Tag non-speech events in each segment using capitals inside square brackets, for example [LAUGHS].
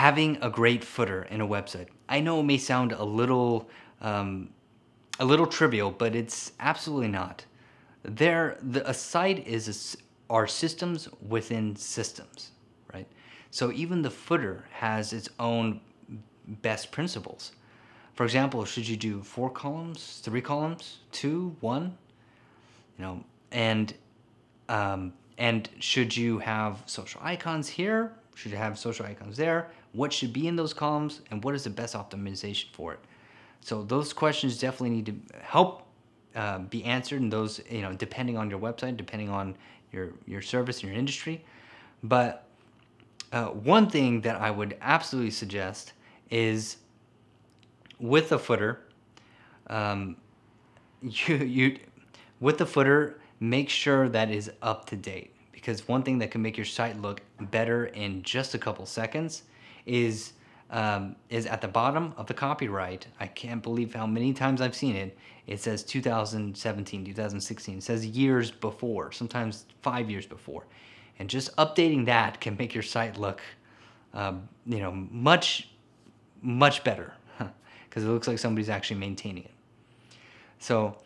having a great footer in a website. I know it may sound a little um, a little trivial, but it's absolutely not. There, the, a site is a, are systems within systems, right? So even the footer has its own best principles. For example, should you do four columns, three columns, two, one? You know, and um, and should you have social icons here? Should you have social icons there? What should be in those columns? And what is the best optimization for it? So those questions definitely need to help uh, be answered, and those you know depending on your website, depending on your your service and your industry. But uh, one thing that I would absolutely suggest is with a footer, um, [LAUGHS] you you with the footer make sure that is up to date because one thing that can make your site look better in just a couple seconds is um, is at the bottom of the copyright. I can't believe how many times I've seen it. It says 2017, 2016. It says years before, sometimes five years before. And just updating that can make your site look, um, you know, much, much better because it looks like somebody's actually maintaining it. So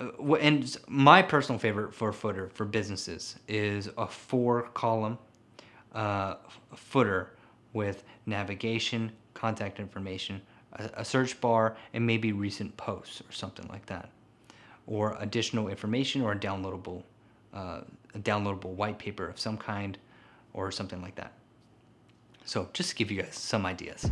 uh, and my personal favorite for footer for businesses is a four column uh, footer with navigation, contact information, a, a, search bar, and maybe recent posts or something like that, or additional information or a downloadable, uh, a downloadable white paper of some kind, or something like that. So just to give you guys some ideas.